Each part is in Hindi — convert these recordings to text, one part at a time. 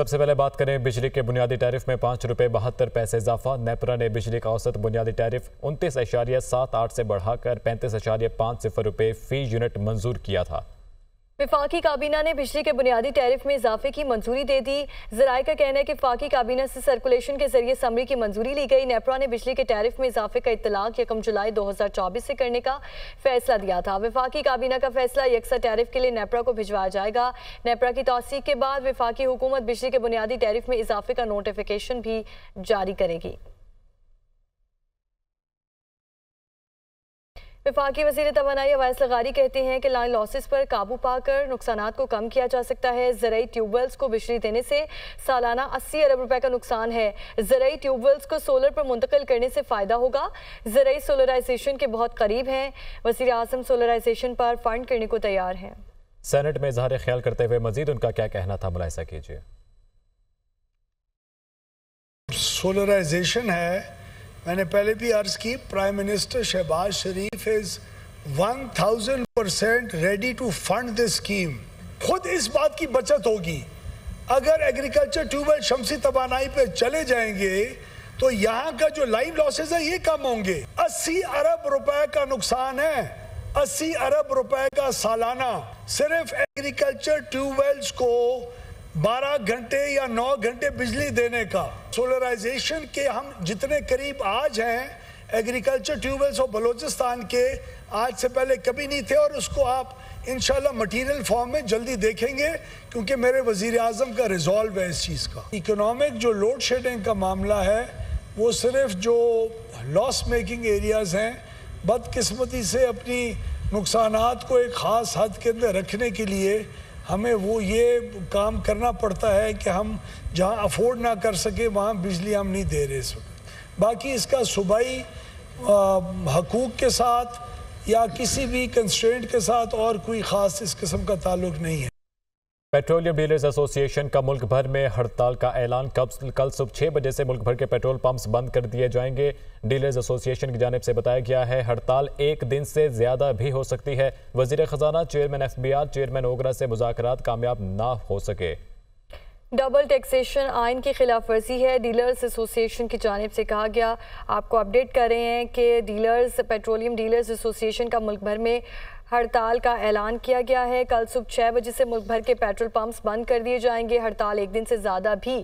सबसे पहले बात करें बिजली के बुनियादी टैरिफ में पाँच रुपये बहत्तर पैसे इजाफा। नेपरा ने बिजली का औसत बुनियादी टैरिफ उनतीस अशारिया सात आठ से बढ़ाकर पैंतीस अशारिया पाँच सिफर रुपये फ़ी यूनिट मंजूर किया था। विफाकी काबीना ने बिजली के बुनियादी टैरिफ में इजाफे की मंजूरी दे दी। जराये का कहना है कि फाकी काबीना से सर्कुलेशन के ज़रिए समरी की मंजूरी ली गई। नेपरा ने बिजली के टैरिफ में इजाफे का इतलाक यकम जुलाई 2024 से करने का फैसला दिया था। विफाकी काबीना का फैसला यकसा टैरिफ के लिए नेपरा को भिजवाया जाएगा। नेपरा की तोसीक के बाद विफाकी हुकूमत बिजली के बुनियादी टैरिफ में इजाफे का नोटिफिकेशन भी जारी करेगी। विफाकी वज़ीर तोानाई अवैस लगारी कहते हैं कि लाइन लॉसेस पर काबू पाकर नुकसान को कम किया जा सकता है। ज़रिए ट्यूबवेल्स को बिजली देने से सालाना अस्सी अरब रुपए का नुकसान है। ज़रिए ट्यूबवेल्स को सोलर पर मुंतकिल करने से फ़ायदा होगा। ज़रिए सोलराइजेशन के बहुत करीब हैं। वज़ीर अजम सोलराइजेशन पर फंड करने को तैयार हैं। सेनेट में इजहार ख्याल करते हुए मजीद उनका क्या कहना था मुलायसा कीजिए। सोलराइजेशन है मैंने पहले भी अर्ज़ की prime minister Shehbaz Sharif is one thousand percent ready to fund this scheme खुद इस बात की बचत होगी। अगर एग्रीकल्चर ट्यूबवेल शमसी तबानाई पे चले जाएँगे तो यहाँ का जो लाइव लॉसेज है, ये कम होंगे। 80 अरब रुपए का नुकसान है। 80 अरब रुपए का सालाना। सिर्फ़ एग्रीकल्चर ट्यूबवेल्स को 12 घंटे या 9 घंटे बिजली देने का। सोलराइजेशन के हम जितने करीब आज हैं एग्रीकल्चर ट्यूबवेल्स और बलूचिस्तान के आज से पहले कभी नहीं थे और उसको आप इनशाला मटेरियल फॉर्म में जल्दी देखेंगे, क्योंकि मेरे वज़ीर आज़म का रिजॉल्व है इस चीज़ का। इकोनॉमिक जो लोड शेडिंग का मामला है, वो सिर्फ़ जो लॉस मेकिंग एरियाज़ हैं, बदकस्मती से अपनी नुकसान को एक ख़ास हद के अंदर रखने के लिए हमें वो ये काम करना पड़ता है कि हम जहाँ अफोर्ड ना कर सके, वहाँ बिजली हम नहीं दे रहे इस वक्त। बाकी इसका सूबाई हकूक़ के साथ या किसी भी कंस्ट्रेंट के साथ और कोई ख़ास इस किस्म का ताल्लुक नहीं है। पेट्रोलियम डीलर्स एसोसिएशन का मुल्क भर में हड़ताल का ऐलान। कब कल सुबह छः बजे से मुल्क भर के पेट्रोल पंप्स बंद कर दिए जाएँगे। डीलर्स एसोसिएशन की जानब से बताया गया है, हड़ताल एक दिन से ज़्यादा भी हो सकती है। वज़ीर ख़जाना chairman F B R chairman OGRA से मुजाकर कामयाब ना हो सके। डबल टैक्सेशन आइन की खिलाफ वर्जी है। डीलर्स एसोसिएशन की जानब से कहा गया। आपको अपडेट कर रहे हैं कि डीलर्स, पेट्रोलियम डीलर्स एसोसिएशन का मुल्क भर में हड़ताल का ऐलान किया गया है। कल सुबह छः बजे से मुल्क भर के पेट्रोल पंप्स बंद कर दिए जाएँगे। हड़ताल एक दिन से ज़्यादा भी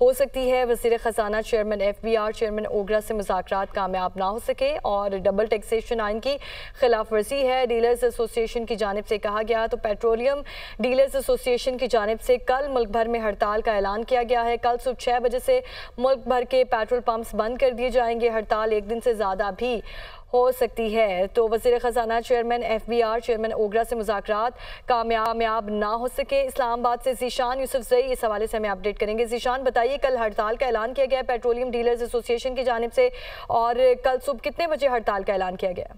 हो सकती है। वज़ीर ख़जाना chairman F B R chairman OGRA से मुजाकर कामयाब ना हो सके और डबल टैक्सेशन आइन की खिलाफ वर्जी है। डीलर्स एसोसिएशन की जानब से कहा गया तो पेट्रोलियम डीलर्स एसोसिएशन की जानब से कल मुल्क भर में हड़ताल का ऐलान किया गया है। कल सुबह छः बजे से मुल्क भर के पेट्रोल पंप्स बंद कर दिए जाएँगे। हड़ताल एक दिन से ज़्यादा भी हो सकती है। तो वज़ीर ख़जाना chairman F B R chairman OGRA से मुजाकर कामयाब ना हो सके। इस्लामाबाद से जीशान यूसुफ जई, इस हवाले से हमें अपडेट करेंगे। जीशान, बताइए, कल हड़ताल का ऐलान किया गया पेट्रोलियम डीलर्स एसोसिएशन की जानब से और कल सुबह कितने बजे हड़ताल का ऐलान किया गया?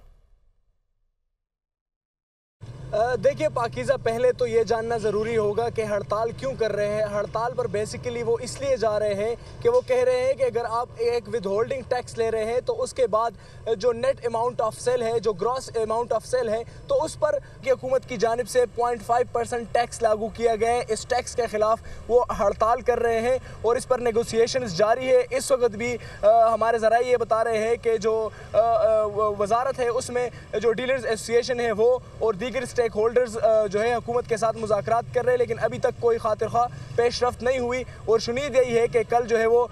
देखिए पाकिज़ा पहले तो ये जानना ज़रूरी होगा कि हड़ताल क्यों कर रहे हैं। हड़ताल पर बेसिकली वो इसलिए जा रहे हैं कि वो कह रहे हैं कि अगर आप एक विद होल्डिंग टैक्स ले रहे हैं तो उसके बाद जो नेट अमाउंट ऑफ़ सेल है जो ग्रॉस अमाउंट ऑफ़ सेल है तो उस पर की हुकूमत की जानब से पॉइंट फाइव परसेंट टैक्स लागू किया गया है। इस टैक्स के ख़िलाफ़ वो हड़ताल कर रहे हैं और इस पर नगोसिएशन जारी है। इस वक्त भी आ, हमारे ज़रा ये बता रहे हैं कि जो वजारत है उसमें जो डीलर्स एसोसिएशन है वो और दीगर स्टेक होल्डर्स जो है हुकूमत के साथ मुजाकर कर रहे हैं लेकिन अभी तक कोई खातिर खा पेश रफ्त नहीं हुई। और शुनीद यही है कि कल जो है वो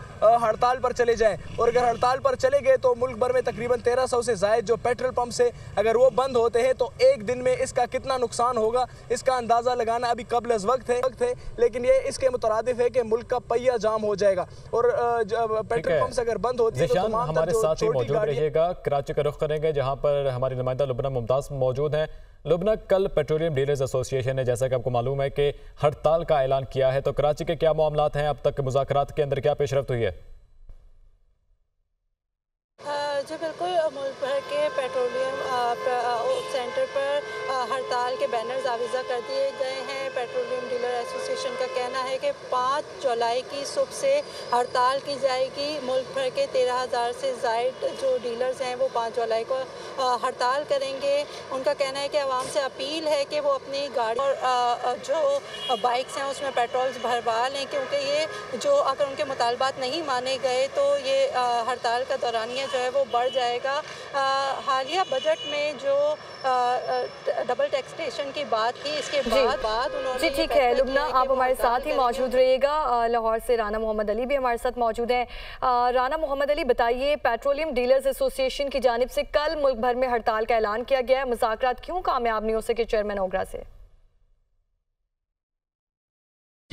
हड़ताल पर चले जाएँ। और अगर हड़ताल पर चले गए तो मुल्क भर में तकरीबन तेरह सौ से जायद जो पेट्रोल पम्प से अगर वो बंद होते हैं तो एक दिन में इसका कितना नुकसान होगा इसका अंदाज़ा लगाना अभी कबल वक्त है। वक्त है लेकिन ये इसके मुतरद है कि मुल्क का पहिया जाम हो जाएगा। और पेट्रोल पंप अगर बंद होती है तो हमारे साथ ही मौजूद रहिएगा कराची का रुख करेंगे जहाँ पर हमारी नुमाइंदा लुबना मुमताज़ मौजूद हैं। लुबना कल पेट्रोलियम डीलर्स एसोसिएशन ने, जैसा कि आपको मालूम है कि हड़ताल का ऐलान किया है तो कराची के क्या मामला हैं? अब तक मुजात के अंदर क्या पेशरफ हुई है? जी, बिल्कुल मुल्क भर के पेट्रोलियम सेंटर पर हड़ताल के बैनर्स आविज़ा कर दिए गए हैं। पेट्रोलियम डीलर एसोसिएशन का कहना है कि पाँच जुलाई की सुबह से हड़ताल की जाएगी। मुल्क भर के तेरह हज़ार से जायद जो डीलर्स हैं, वो पाँच जुलाई को हड़ताल करेंगे। उनका कहना है कि आवाम से अपील है कि वो अपनी गाड़ी और जो बाइक्स हैं, उसमें पेट्रोल्स भरवा लें, क्योंकि ये जो, अगर उनके मुतालबात नहीं माने गए तो ये हड़ताल का दौरानिया जो है, वो बढ़ जाएगा। हालिया बजट में जो डबल टैक्सेशन की बात की इसके बाद बाद उन्होंने जी ठीक है। लुबना आप हमारे साथ ही मौजूद रहेगा लाहौर से राना मोहम्मद अली भी हमारे साथ मौजूद हैं। राना मोहम्मद अली बताइए पेट्रोलियम डीलर्स एसोसिएशन की जानब से कल मुल्क भर में हड़ताल का ऐलान किया गया है। मुजाकर क्यों कामयाब नहीं हो सके चेयरमैन ओगरा से?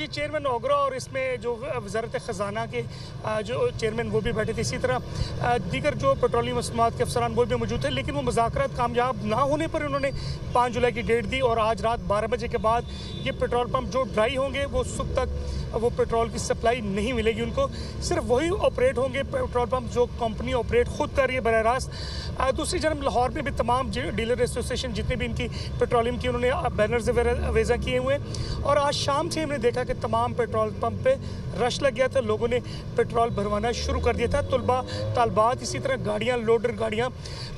जी चेयरमैन ओगरा और इसमें जो वजारत ख़जाना के जो चेयरमैन वो भी बैठे थे, इसी तरह दीगर जो पेट्रोलियम मसनूआत के अफसरान वो भी मौजूद थे, लेकिन वो मुजाकर कामयाब ना होने पर उन्होंने पाँच जुलाई की डेट दी और आज रात बारह बजे के बाद ये पेट्रोल पम्प जो ड्राई होंगे, वो सुबह तक वो पेट्रोल की सप्लाई नहीं मिलेगी उनको। सिर्फ़ वही ऑपरेट होंगे पेट्रोल पम्प जो कंपनी ऑपरेट खुद कर रही है बर रास्त। दूसरी जन्म लाहौर में भी तमाम डीलर एसोसिएशन जितने भी इनकी पेट्रोलियम की उन्होंने बैनर्स वगैरह वेजा किए हुए हैं। और आज शाम से हमने देखा कि तमाम पेट्रोल पंप पे रश लग गया था। लोगों ने पेट्रोल भरवाना शुरू कर दिया था। तलबा तालबात इसी तरह गाड़ियाँ लोडर गाड़ियाँ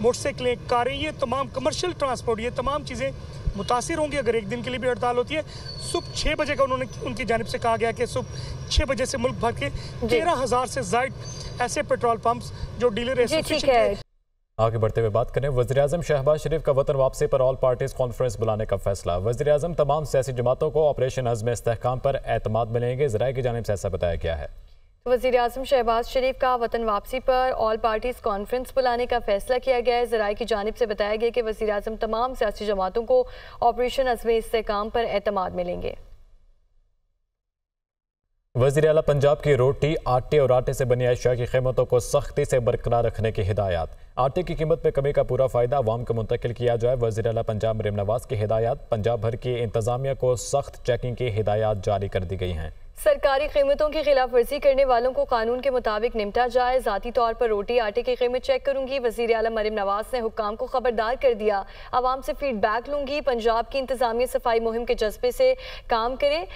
मोटरसाइकिलें कारें ये तमाम कमर्शियल ट्रांसपोर्ट ये तमाम चीज़ें मुतासर होंगी अगर एक दिन के लिए भी हड़ताल होती है। सुबह छः बजे का उन्होंने उनकी जानब से कहा गया कि सुबह छः बजे से मुल्क भर के तेरह हज़ार से जायद ऐसे पेट्रोल पंप जो डीलर एसोसिएशन आगे बढ़ते हुए बात करें वजी अजम शहबाज शरीफ का वतन वापसी पर ऑल पार्टीज़ कॉन्फ्रेंस बुलाने का फैसला। वजी अजम तमाम सियासी जमातों को ऑपरेशन अजम इस्तेकाम पर एतमाद मिलेंगे। जराये की जानब से ऐसा बताया गया है। वजी अजम शहबाज शरीफ का वतन वापसी पर ऑल पार्टीज़ कॉन्फ्रेंस बुलाने का फैसला किया गया है। जराये की जानब से बताया गया कि वजी अजम तमाम सियासी जमातों को ऑपरेशन अजम इस्तेकाम पर एतमाद मिलेंगे। वज़ीर अला पंजाब की रोटी आटे और आटे से बनी अशिया की कीमतों को सख्ती से बरकरार रखने की हिदायत। आटे की कीमत में कमी का पूरा फ़ायदा अवाम को मुंतकिल किया जाए। वजी अला पंजाब मरीम नवाज़ की हिदायत, पंजाब भर की इंतजामिया को सख्त चेकिंग की हिदायत जारी कर दी गई हैं। सरकारी कीमतों की खिलाफ वर्जी करने वालों को कानून के मुताबिक निपटा जाए। जाती तौर पर रोटी, आटे की कीमत चेक करूँगी। वज़ीर अला मरीम नवाज़ ने हुकाम को खबरदार कर दिया। आवाम से फीडबैक लूँगी। पंजाब की इंतजामिया सफ़ाई मुहिम के जज्बे से काम करे।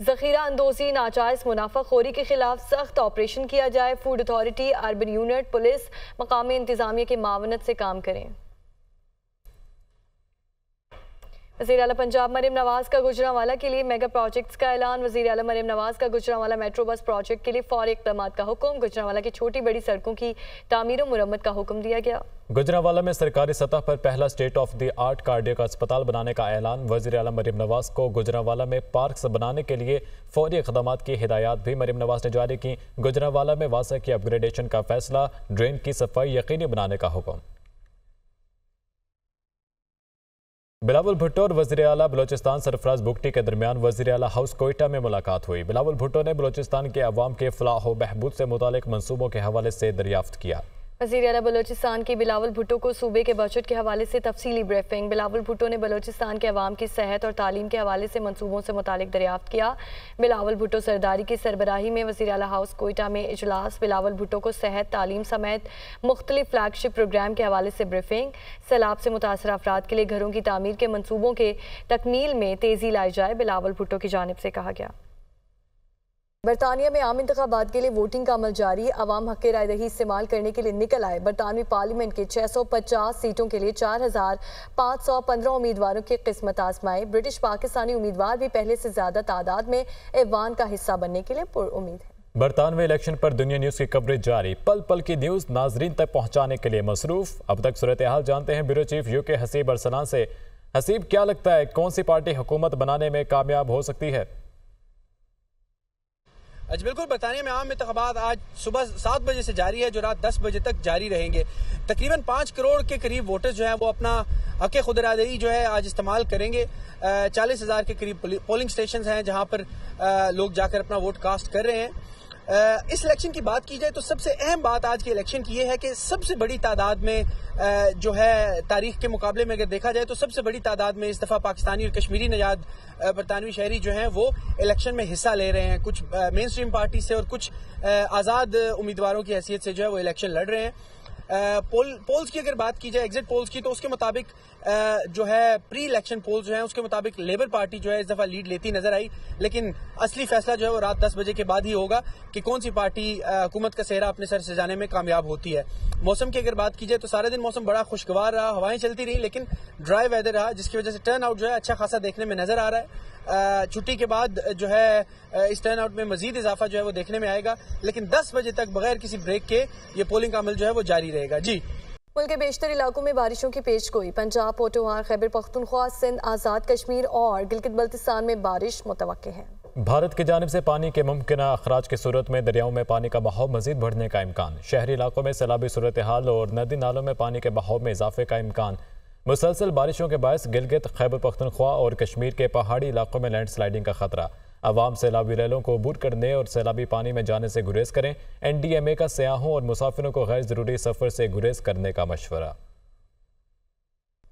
जखीरा अंदोजी नाजायज मुनाफाखोरी के खिलाफ सख्त ऑपरेशन किया जाए। Food authority, urban unit, police, मकामी इंतजामिया की मावनत से काम करें। वज़ीर अला पंजाब मरीम नवाज़ का गुजरावाला के लिए मेगा प्रोजेक्ट्स का ऐलान। वज़ीर अला मरीम नवाज़ का गुजरावाला मेट्रो बस प्रोजेक्ट के लिए फौरी इकदाम का हुक्म। गुजरावाला की छोटी बड़ी सड़कों की तामीर मुरम्मत का हुक्म दिया गया। गुजरावाला में सरकारी सतह पर पहला state of the art cardiac अस्पताल बनाने का ऐलान। वज़ीर अला मरीम नवाज़ को गुजरावाला में पार्क बनाने के लिए फौरी इकदाम की हिदायत भी मरीम नवाज़ ने जारी की। गुजरावाला में वासा की अपग्रेडेशन का फैसला, ड्रेन की सफ़ाई यकीनी बनाने का हुक्म। बिलावल भुट्टो और वजी अला बलोचिस्तान सरफराज बुगटी के दरमियान वजी अला हाउस कोयटा में मुलाकात हुई। बिलावल भुट्टो ने बलोचिस्तान के अवाम के फलाह बहबूद से मुतल मनसूबों के हवाले से दरियाफ्त किया। वज़ीर अला बलोचिस्तान के बिलावल भुट्टो को सूबे के बजट के हवाले से तफसीली ब्रीफिंग। बिलावल भुट्टो ने बलोचिस्तान के अवाम की सेहत और तालीम के हवाले से मनसूबों से मुतालिक दरियाफ्त किया। बिलावल भुट्टो सरदारी की सरबराही में वजी अला हाउस कोयटा में इजलास। बिलावल भुट्टो को सेहत, तालीम समेत मुख्तलिफ़ फ्लैगशिप प्रोग्राम के हवाले से ब्रीफिंग। सैलाब से मुतासर अफराद के लिए घरों की तमीर के मनसूबों के तकमील में तेज़ी लाई जाए, बिलावल भुट्टो की जानब से कहा गया। बरतानिया में आम इंतबात के लिए वोटिंग का अमल जारी अवाम हक राय दही इस्तेमाल करने के लिए निकल आए। बरतानवी पार्लियामेंट के 650 सीटों के लिए 4,515 उम्मीदवारों की किस्मत आजमाए ब्रिटिश पाकिस्तानी उम्मीदवार भी पहले से ज़्यादा तादाद में ऐवान का हिस्सा बनने के लिए पुरुद है। बरतानवे इलेक्शन पर दुनिया न्यूज़ की कवरेज जारी। पल पल की न्यूज़ नाजरीन तक पहुँचाने के लिए मसरूफ। अब तक सूरत हाल जानते हैं ब्यूरो चीफ यू के हसीब अरसलान से। हसीब क्या लगता है कौन सी पार्टी हुकूमत बनाने में कामयाब हो सकती है? आज बिल्कुल, बरतानिया में आम इंतबात आज सुबह सात बजे से जारी है, जो रात दस बजे तक जारी रहेंगे। तकरीबन पाँच करोड़ के करीब वोटर्स जो हैं, वो अपना हक खुदरादेही जो है आज इस्तेमाल करेंगे। चालीस हज़ार के करीब पोलिंग स्टेशन हैं, जहाँ पर लोग जाकर अपना वोट कास्ट कर रहे हैं। इस इलेक्शन की बात की जाए तो सबसे अहम बात आज के इलेक्शन की यह है कि सबसे बड़ी तादाद में जो है तारीख के मुकाबले में अगर देखा जाए तो सबसे बड़ी तादाद में इस दफ़ा पाकिस्तानी और कश्मीरी नजाद बरतानवी शहरी जो हैं वो इलेक्शन में हिस्सा ले रहे हैं। कुछ मेन स्ट्रीम पार्टी से और कुछ आज़ाद उम्मीदवारों की हैसियत से जो है वो इलेक्शन लड़ रहे हैं। पोल, पोल्स की अगर बात की जाए एग्जिट पोल्स की तो उसके मुताबिक जो है प्री इलेक्शन पोल्स जो है, उसके मुताबिक लेबर पार्टी जो है, इस दफ़ा लीड लेती नज़र आई। लेकिन असली फैसला जो है, वो रात दस बजे के बाद ही होगा कि कौन सी पार्टी हुकूमत का सेहरा अपने सर से जाने में कामयाब होती है। मौसम की अगर बात की जाए तो सारे दिन मौसम बड़ा खुशगवार रहा, हवाएँ चलती रही, लेकिन ड्राई वेदर रहा, जिसकी वजह से टर्न आउट जो है अच्छा खासा देखने में नज़र आ रहा है। छुट्टी के बाद जो है इस टर्न आउट में मजीद इजाफा जो है, वो देखने में आएगा। लेकिन 10 बजे तक बगैर किसी ब्रेक के, ये पोलिंग का अमल जो है, वो जारी रहेगा। जी। मुल्क के बेशतर इलाकों में बारिशों की पेश गोई पंजाब पोटोहार खैबर पख्तनख्वा सिंध आज़ाद कश्मीर और गिलगित बल्तिस्तान में बारिश मुतव है। भारत की जानब से पानी के मुमकिन अखराज की सूरत में दरियाओं में पानी का बहाव मजीद बढ़ने का इम्कान। शहरी इलाकों में सैलाबी सूरत हाल और नदी नालों में पानी के बहाव में इजाफे का इम्कान। मुसलसल बारिशों के बायस गिलगित खैबर पख्तनख्वा और कश्मीर के पहाड़ी इलाकों में लैंड स्लाइडिंग का खतरा। अवाम सैलाबी रैलों को बूट करने और सैलाबी पानी में जाने से गुरेज करें। एन डी एम ए का सयाहों और मुसाफिरों को गैर ज़रूरी सफ़र से गुरेज करने का मशवरा।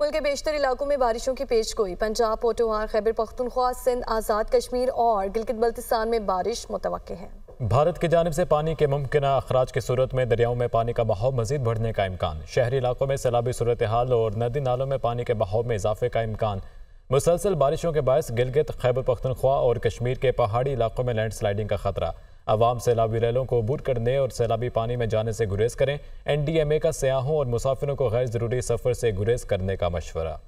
मुल्क के बेशतर इलाकों में बारिशों की पेश गोई पंजाब पोटोहार खैबर पख्तनख्वा सिंध आज़ाद कश्मीर और गिलगित बल्तिस्तान में बारिश मुतव है। भारत की जानब से पानी के मुमकिन अखराज की सूरत में दरियाओं में पानी का बहाव मजीद बढ़ने का इम्कान। शहरी इलाकों में सैलाबी सूरत हाल और नदी नालों में पानी के बहाव में इजाफे का इम्कान। मुसलसल बारिशों के बायस गिलगित, खैबर पख्तनख्वा और कश्मीर के पहाड़ी इलाकों में लैंड स्लाइडिंग का खतरा। आवाम सैलाबी रैलों को बूट करने और सैलाबी पानी में जाने से गुरेज करें। एन डी एम ए का सयाहों और मुसाफिरों को गैर ज़रूरी सफ़र से गुरेज करने का मशवरा।